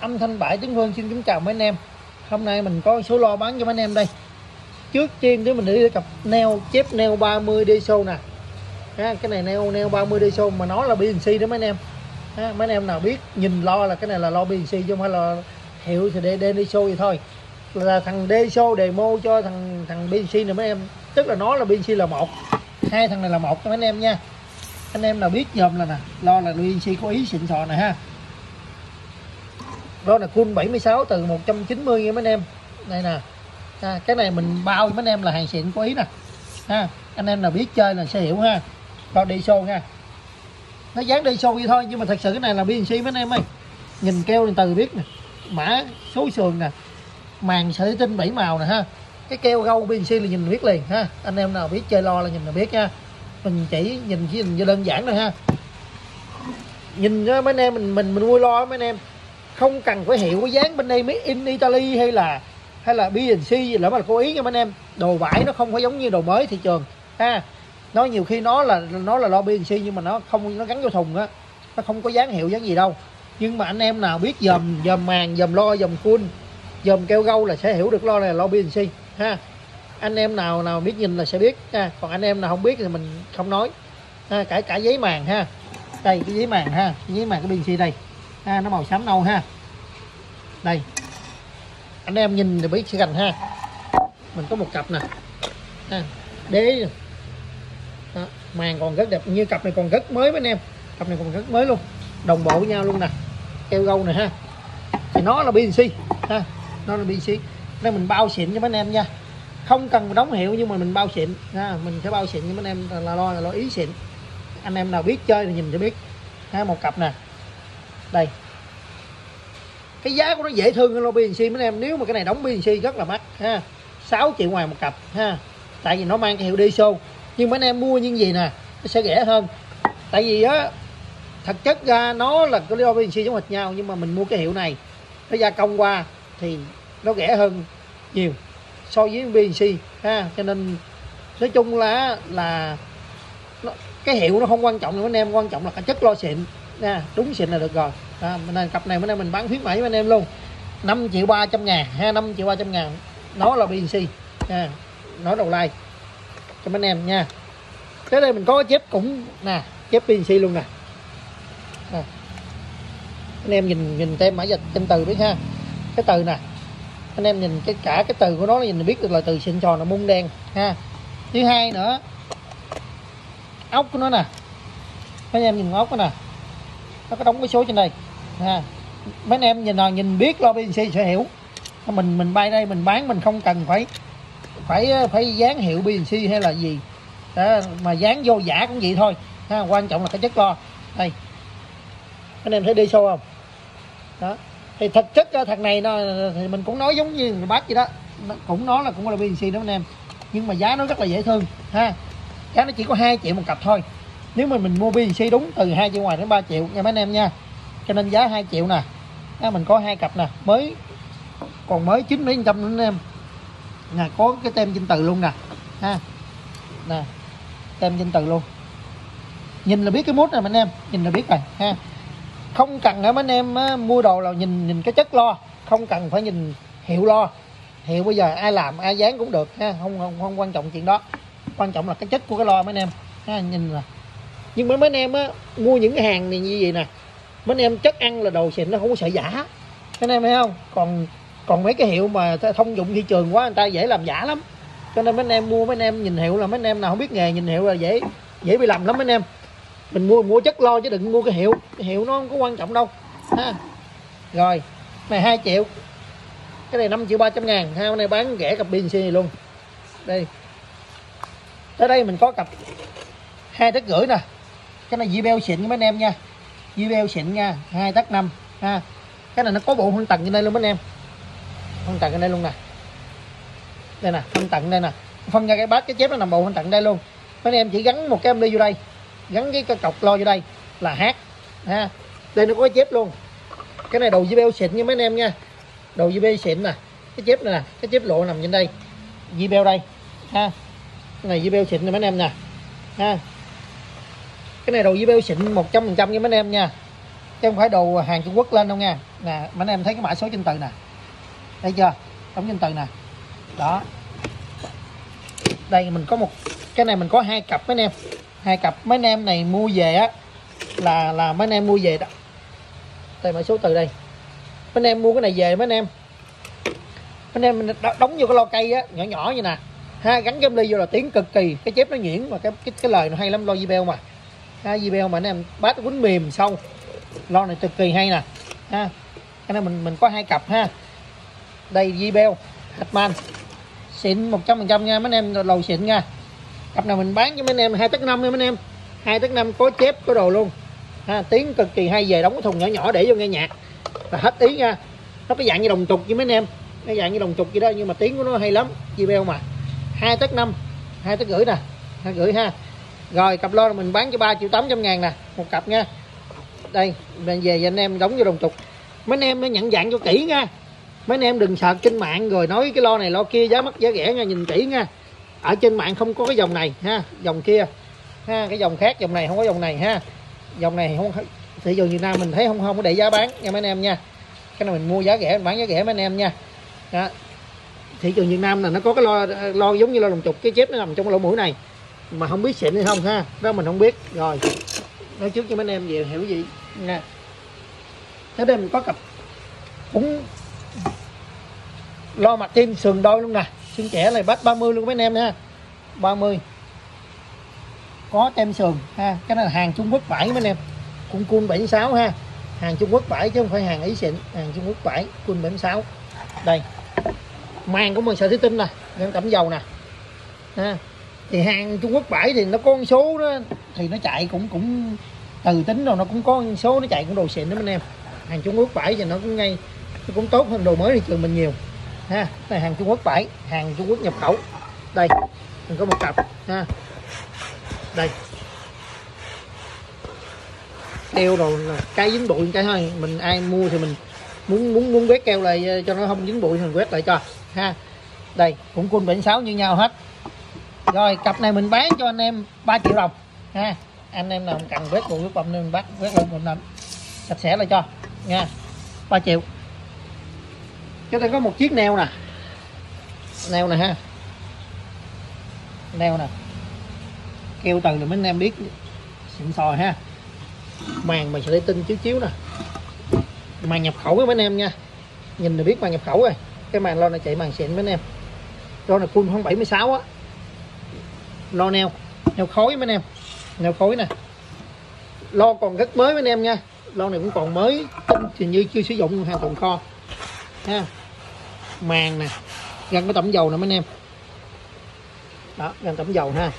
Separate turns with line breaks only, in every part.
âm thanh bãi tiếng Phương xin kính chào mấy anh em. Hôm nay mình có số lo bán cho mấy anh em đây. Trước tiên thì mình đi cặp neo chép neo 30 DSO nè. Ha, cái này neo neo 30 DSO mà nó là BNC đó mấy anh em. Ha, mấy anh em nào biết nhìn lo là cái này là lo BNC chứ không phải là hiệu thì để DSO vậy thôi. Là thằng DSO demo cho thằng thằng BNC này mấy em. Tức là nó là BNC là một. Hai thằng này là một cho mấy anh em nha. Anh em nào biết dòm là nè lo là BNC có ý xịn sò nè ha đó là cun 76 từ 190 nha mấy anh em. Đây nè. À, cái này mình bao với mấy anh em là hàng xịn có ý nè. Ha anh em nào biết chơi là sẽ hiểu ha. Đó đi xô nha nó dán đi xô vậy thôi nhưng mà thật sự cái này là BNC mấy anh em ơi. Nhìn keo từ từ biết nè. Mã số sườn nè. Màn sợi tinh bảy màu nè ha. Cái keo gâu BNC là nhìn biết liền ha. Anh em nào biết chơi lo là nhìn là biết nha. Mình chỉ nhìn chỉ nhìn đơn giản thôi ha. Nhìn mấy anh em mình mình mình mua lo mấy anh em không cần phải hiểu cái dán bên đây mấy in Italy hay là hay là BNC gì lỡ mà cố ý nha mấy anh em. Đồ vải nó không có giống như đồ mới thị trường ha. Nó nhiều khi nó là nó là lo BNC nhưng mà nó không nó gắn vô thùng á. Nó không có dán hiệu dán gì đâu. Nhưng mà anh em nào biết dòm dòm màng dòm lo dòm full dòm keo gâu là sẽ hiểu được lo này là lo BNC ha. Anh em nào nào biết nhìn là sẽ biết ha. Còn anh em nào không biết thì mình không nói ha, cả cả giấy màng ha. Đây cái giấy màng ha. Cái giấy màng cái BNC đây ha, nó màu xám nâu ha. Đây. Anh em nhìn thì biết sẽ gần ha. Mình có một cặp nè. Ha. đế đó. màn còn rất đẹp như cặp này còn rất mới với anh em. Cặp này còn rất mới luôn. Đồng bộ với nhau luôn nè. Keo gâu này ha. Thì nó là BNC ha nó là BNC nên mình bao xịn cho mấy anh em nha. Không cần đóng hiệu nhưng mà mình bao xịn. Ha mình sẽ bao xịn cho mấy anh em là lo là lo ý xịn. Anh em nào biết chơi thì nhìn sẽ biết. Ha một cặp nè đây. Cái giá của nó dễ thương hơn lô BNC mấy em. Nếu mà cái này đóng BNC rất là mắc ha. 6 triệu ngoài một cặp ha. Tại vì nó mang cái hiệu DSO nhưng mấy em mua như gì nè nó sẽ rẻ hơn. Tại vì á thật chất ra nó là cái lô BNC giống hệt nhau nhưng mà mình mua cái hiệu này nó gia công qua thì nó rẻ hơn nhiều so với BNC ha. Cho nên nói chung là là nó, cái hiệu nó không quan trọng nữa anh em. Quan trọng là cái chất lo xịn nha đúng xịn là được rồi. Đó, nên cặp này bữa nay mình bán khuyến mãi với anh em luôn. 5 triệu 300 ngàn ha 5 triệu 300 ngàn. Nó là BNC nha nói đầu like cho anh em nha. Tới đây mình có chép cũng nè chép BNC luôn nè. Anh em nhìn nhìn tem mã dịch trên từ biết ha. Cái từ nè. Anh em nhìn cái cả cái từ của nó nhìn biết được là từ xịn tròn là mung đen ha. Thứ hai nữa ốc của nó nè. Anh em nhìn ốc nó nè nó có đóng cái số trên đây. Ha. Mấy anh em nhìn nào nhìn biết lo BNC sẽ hiểu. Mình mình bay đây mình bán mình không cần phải phải phải dán hiệu BNC hay là gì. Đó, mà dán vô giả cũng vậy thôi. Ha quan trọng là cái chất lo. Đây. Anh em thấy đi sâu không? Đó. Thì thực chất ờ, thằng này nó thì mình cũng nói giống như bác vậy đó. Nó, cũng nói là cũng là BNC đó anh em. Nhưng mà giá nó rất là dễ thương. Ha. Giá nó chỉ có 2 triệu một cặp thôi nếu mà mình mua BNC đúng từ 2 triệu ngoài đến 3 triệu nha mấy anh em nha. Cho nên giá 2 triệu nè. À, mình có hai cặp nè. Mới còn mới chín mấy trăm nữa anh em. Nè có cái tem trên từ luôn nè. Ha. Nè tem trên từ luôn. Nhìn là biết cái mút này mấy anh em. Nhìn là biết rồi. Ha. Không cần ở mấy anh em á, mua đồ là nhìn nhìn cái chất lo. Không cần phải nhìn hiệu lo. Hiệu bây giờ ai làm ai dán cũng được ha. Không không, không quan trọng chuyện đó. Quan trọng là cái chất của cái lo mấy anh em. Ha nhìn là nhưng mà mấy anh em á, mua những cái hàng này như vậy nè, mấy anh em chất ăn là đồ xịn nó không có sợ giả. Cái anh em thấy không? Còn còn mấy cái hiệu mà thông dụng thị trường quá, người ta dễ làm giả lắm. Cho nên mấy anh em mua, mấy anh em nhìn hiệu là mấy anh em nào không biết nghề nhìn hiệu là dễ dễ bị lầm lắm mấy anh em. Mình mua mua chất lo chứ đừng mua cái hiệu cái hiệu nó không có quan trọng đâu. Ha. Rồi, này 2 triệu. Cái này 5 triệu 300 ngàn. Ha này bán rẻ cặp BNC này luôn. Đây. Tới đây mình có cặp hai tấc rưỡi nè cái này dây beo xịn với mấy anh em nha. Dây beo xịn nha. Hai tấc năm ha. Cái này nó có bộ phân tầng trên đây luôn mấy anh em. Phân tầng trên đây luôn nè. Đây nè phân tầng đây nè. Phân ra cái bát cái chép nó nằm bộ phân tầng đây luôn. Mấy anh em chỉ gắn một cái âm ly vô đây. Gắn cái, cái cọc lo vô đây là hát ha. Đây nó có cái chép luôn. Cái này đầu dây beo xịn nha mấy anh em nha. Đầu dây beo xịn nè. Cái chép này nè cái chép lộ nằm trên đây. Dây beo đây ha. Cái này dây beo xịn nè mấy anh em nè ha cái này đồ dây beo xịn 100% trăm nha mấy anh em nha. Chứ không phải đồ hàng Trung Quốc lên đâu nha. Nè mấy anh em thấy cái mã số trên từ nè. Thấy chưa? Đóng trên từ nè. Đó. Đây mình có một cái này mình có hai cặp mấy anh em. Hai cặp mấy anh em này mua về á là là mấy anh em mua về đó. Đây mã số từ đây. Mấy anh em mua cái này về mấy anh em. Mấy anh em mình đóng vô cái lo cây á nhỏ nhỏ như nè. Ha gắn cái ly vô là tiếng cực kỳ. Cái chép nó nhuyễn mà cái cái, cái lời nó hay lắm lo di beo mà ha beo mà anh em bát quýnh mềm sâu lo này cực kỳ hay nè. Ha. Cái này mình mình có hai cặp ha. Đây beo Hatman xịn 100% nha, mấy anh em, lầu xịn nha. Cặp này mình bán cho mấy anh em, hai tấc năm nha, mấy anh em. Hai tấc năm có chép, có đồ luôn. Ha, tiếng cực kỳ hay, về đóng cái thùng nhỏ nhỏ để vô nghe nhạc. Là hết ý nha. Nó cái dạng như đồng trục với mấy anh em. Cái dạng như đồng trục vậy đó, nhưng mà tiếng của nó hay lắm beo mà. Hai tấc năm, hai tấc rưỡi nè, hai rưỡi ha rồi, cặp lo mình bán cho 3 triệu 800 ngàn nè, một cặp nha. Đây, mình về anh em đóng vô đồng trục mấy anh em nó nhận dạng cho kỹ nha. Mấy anh em đừng sợ trên mạng rồi nói cái lo này lo kia, giá mắc giá rẻ nha, nhìn kỹ nha. Ở trên mạng không có cái dòng này, ha, dòng kia. Ha, cái dòng khác, dòng này không có dòng này, ha. Dòng này không thị trường Việt Nam mình thấy không không có để giá bán nha mấy anh em nha. Cái này mình mua giá rẻ, mình bán giá rẻ mấy anh em nha. Đó. thị trường Việt Nam là nó có cái lo lo giống như lo đồng trục cái chép nó nằm trong cái lỗ mũi này mà không biết xịn hay không ha? Đó, mình không biết. Rồi. Nói trước cho mấy anh em về hiểu gì. Nha thế đây mình có cặp cũng lo mặt tim sườn đôi luôn nè. Xương trẻ này bắt 30 luôn mấy anh em nha. 30 có tem sườn, ha. Cái này là hàng Trung Quốc vải mấy anh em. Cũng cun 76 ha. Hàng Trung Quốc vải chứ không phải hàng ý xịn. Hàng Trung Quốc vải, cun 76 đây. Màng của mình sợi thủy tinh nè. Em cẩm dầu nè. Ha thì hàng Trung Quốc bãi thì nó có con số đó, thì nó chạy cũng cũng từ tính rồi nó cũng có con số, nó chạy cũng đồ xịn đó, anh em. Hàng Trung Quốc bãi thì nó cũng ngay, nó cũng tốt hơn đồ mới thị trường mình nhiều. Ha này hàng Trung Quốc bãi hàng Trung Quốc nhập khẩu. Đây, mình có một cặp, ha. Đây. Keo rồi cái dính bụi, cái thôi, mình ai mua thì mình muốn muốn muốn quét keo lại cho nó không dính bụi thì mình quét lại cho, ha. Đây, cũng cun 76 như nhau hết rồi, cặp này mình bán cho anh em 3 triệu đồng. Ha anh em nào cần quét bụi quét bầm nên mình bắt, quét lên mình làm sạch sẽ lại cho, nha 3 triệu. Cho tôi có một chiếc neo nè. Neo nè ha. Neo nè. Keo từ là mấy anh em biết, xịn sò ha. Màn mình sẽ để tinh chiếu chiếu nè. Màn nhập khẩu với mấy anh em nha. Nhìn là biết màn nhập khẩu rồi. Cái màn lo này chạy màn xịn mấy anh em. Lo này full không 76 á lo neo. Neo khối mấy anh em. Neo khối nè. Lo còn rất mới mấy anh em nha. Lo này cũng còn mới. Thì như chưa sử dụng hàng tồn kho. Ha. Màng nè. Gần cái tẩm dầu nè mấy anh em. Đó gần tẩm dầu ha.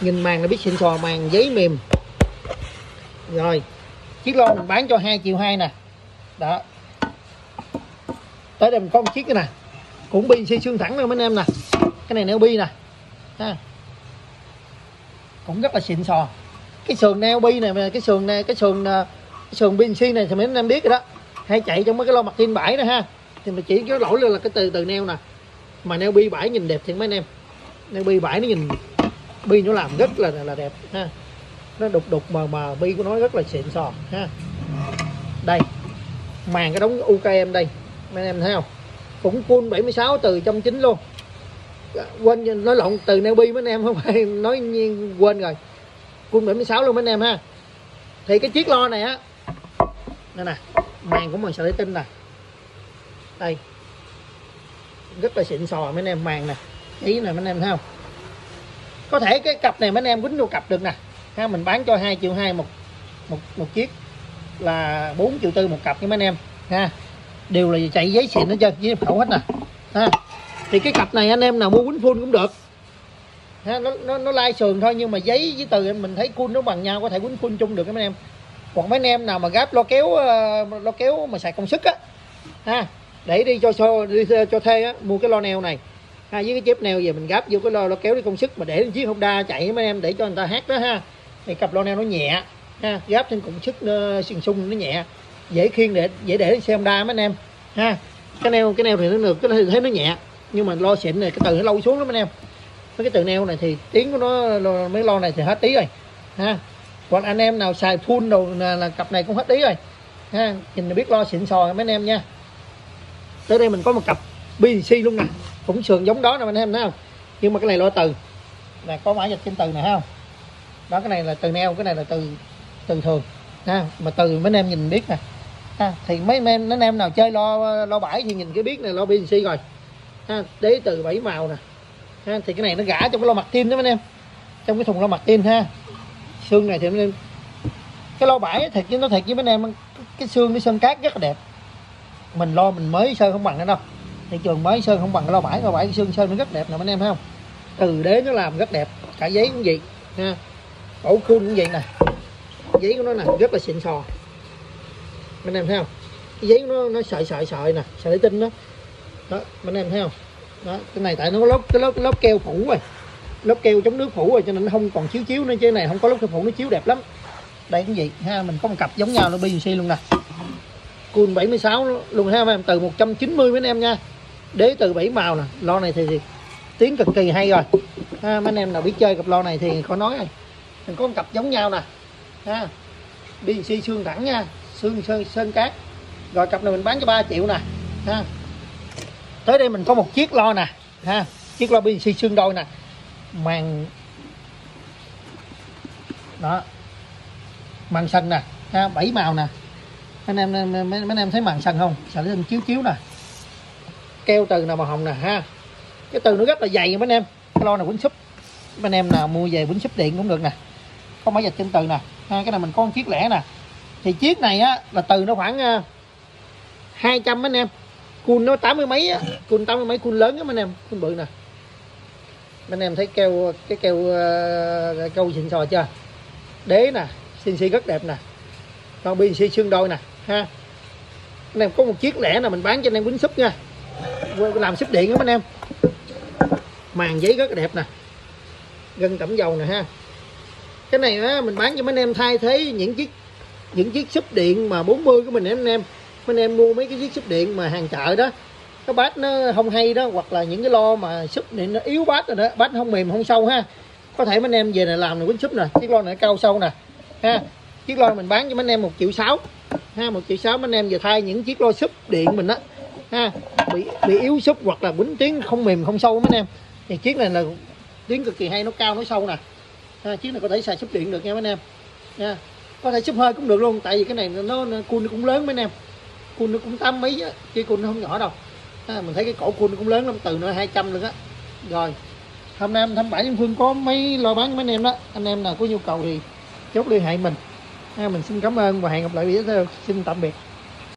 Nhìn màng là biết xịn sò, màng giấy mềm. Rồi. Chiếc lo mình bán cho 2 triệu hai nè. Đó. Tới đây mình có một chiếc cái nè. Cũng bi xi xương thẳng nè mấy anh em nè. Cái này neo bi nè ha cũng rất là xịn sò. Cái sườn neo bi này cái sườn này, cái sườn à, cái sườn BNC xi này thì mấy anh em biết rồi đó. Hay chạy trong mấy cái lo mặt tin bãi đó ha. Thì mà chỉ cái lỗi là cái từ từ neo nè. Mà neo bi bãi nhìn đẹp thì mấy anh em. Neo bi bãi nó nhìn, bi nó làm rất là là đẹp ha. Nó đục đục mà mà bi của nó rất là xịn sò ha. Đây, màn cái đống UKM đây. Mấy anh em thấy không? Cũng full 76 từ trong chính luôn quên nói lộn, từ neo bi mấy anh em không phải nói nhiên, quên rồi. Full 76 luôn mấy anh em ha. Thì cái chiếc lo này á đây nè, màn của mình sợi tinh nè. Đây. Rất là xịn sò mấy anh em, màn nè. Ý nè mấy anh em, thấy không? Có thể cái cặp này mấy anh em quýnh vô cặp được nè. Ha, mình bán cho 2 triệu hai một một một chiếc là 4 triệu tư một cặp nha mấy anh em. Ha, đều là chạy giấy xịn hết trơn với nhập khẩu hết nè thì cái cặp này anh em nào mua quýnh full cũng được. Ha nó nó nó lai sườn thôi, nhưng mà giấy với từ mình thấy cun nó bằng nhau, có thể quýnh full chung được các anh em. Còn mấy anh em nào mà gáp lo kéo ờ, lo kéo mà xài công sức á, ha, để đi cho cho đi cho thuê á, mua cái lo neo này. Ha, với cái chép neo về mình gáp vô cái lo lo kéo đi công sức mà để chiếc Honda chạy mấy em để cho người ta hát đó ha. Thì cặp lo neo nó nhẹ, ha, gáp trên công sức ờ, sừng sung nó nhẹ. Dễ khiêng để, dễ để xe Honda mấy anh em, ha. Cái neo cái neo thì nó được cái thấy nó nhẹ nhưng mà lo xịn này cái từ nó lâu xuống lắm anh em. Mấy cái từ neo này thì tiếng của nó mấy lo này thì hết tí rồi. Ha. Còn anh em nào xài full đồ là, là cặp này cũng hết tí rồi. Ha nhìn là biết lo xịn sò mấy anh em nha. Tới đây mình có một cặp bc luôn nè. Cũng sườn giống đó nè anh em thấy không? Nhưng mà cái này lo từ. Là có mã dịch trên từ này không? Đó cái này là từ neo cái này là từ từ thường. Ha mà từ mấy anh em nhìn biết nè. Ha thì mấy anh em mấy anh em nào chơi lo lo bãi thì nhìn cái biết này lo bc rồi ha, đế từ bảy màu nè. Ha, thì cái này nó gã trong cái lo mặt tin đó anh em. Trong cái thùng lo mặt tin ha. Xương này thì anh em, cái lo bãi thiệt chứ nó thiệt với mấy anh em, cái xương cái sơn cát rất là đẹp. Mình lo mình mới sơn không bằng nữa đâu. Thị trường mới sơn không bằng cái lo bãi lo bãi cái xương sơn nó rất đẹp nè mấy anh em, thấy không? Từ đế nó làm rất đẹp, cả giấy cũng vậy, ha. Ổ khuôn cũng vậy nè. Giấy của nó nè, rất là xịn sò. Mấy anh em thấy không? Cái giấy của nó nó sợi sợi sợi nè, sợi tinh đó đó bên em thấy không? Đó cái này tại nó có lớp cái lớp cái lớp keo phủ rồi. Lớp keo chống nước phủ rồi cho nên nó không còn chiếu chiếu nữa chứ cái này không có lớp keo phủ nó chiếu đẹp lắm. Đây cũng vậy ha mình có một cặp giống nhau nó BNC luôn nè. Cool 76 luôn ha em từ 190 với anh em nha. Đế từ 7 màu nè. Lo này thì, thì tiếng cực kỳ hay rồi. Ha, mấy anh em nào biết chơi cặp lo này thì có nói rồi. Mình có một cặp giống nhau nè. Ha BNC xương thẳng nha. Xương sơn, sơn cát. Rồi cặp này mình bán cho 3 triệu nè. Ha tới đây mình có một chiếc lo nè ha chiếc lo BNC xương đôi nè. Màn đó màn sân nè ha bảy màu nè. Anh em mấy, mấy anh em thấy màn sân không? Sợi lên chiếu chiếu nè. Keo từ nào màu hồng nè ha. Cái từ nó rất là dày mấy anh em. Cái lo này quấn súp. Mấy anh em nào mua về quấn súp điện cũng được nè. Có máy dịch trên từ nè. Ha, cái này mình có một chiếc lẻ nè. Thì chiếc này á là từ nó khoảng à, 200 mấy anh em cun nó tám mươi mấy á. Cun tám mươi mấy cun lớn á anh em. Cun bự nè. Anh em thấy keo cái keo ờ, uh, câu xịn sò chưa? Đế nè xin CNC rất đẹp nè. Con BNC xương đôi nè ha. Anh em có một chiếc lẻ là mình bán cho anh em quýnh súp nha. Làm súp điện đó anh em. Màn giấy rất đẹp nè. Gân tẩm dầu nè ha. Cái này á, mình bán cho mấy anh em thay thế những chiếc những chiếc súp điện mà 40 của mình anh em anh em mua mấy cái chiếc súp điện mà hàng chợ đó. Cái bát nó không hay đó hoặc là những cái lo mà súp điện nó yếu bát rồi đó bát không mềm không sâu ha. Có thể mấy anh em về này làm này quýnh súp nè chiếc lo này cao sâu nè ha. Chiếc lo mình bán cho mấy anh em một triệu sáu ha một triệu sáu. Mấy anh em về thay những chiếc lo súp điện mình á ha. Bị bị yếu súp hoặc là quýnh tiếng không mềm không sâu mấy anh em. Thì chiếc này là tiếng cực kỳ hay nó cao nó sâu nè. Ha, chiếc này có thể xài súp điện được nha mấy anh em nha có thể súp hơi cũng được luôn tại vì cái này nó, nó cun cũng lớn mấy anh em cun nó cũng tám mấy á chứ cun nó không nhỏ đâu. À, mình thấy cái cổ cun nó cũng lớn lắm từ nữa 200 luôn á. Rồi hôm nay em thăm bãi nhân phương có mấy lo bán mấy anh em đó. Anh em nào có nhu cầu thì chốt liên hệ mình. À, mình xin cảm ơn và hẹn gặp lại video tiếp theo xin tạm biệt.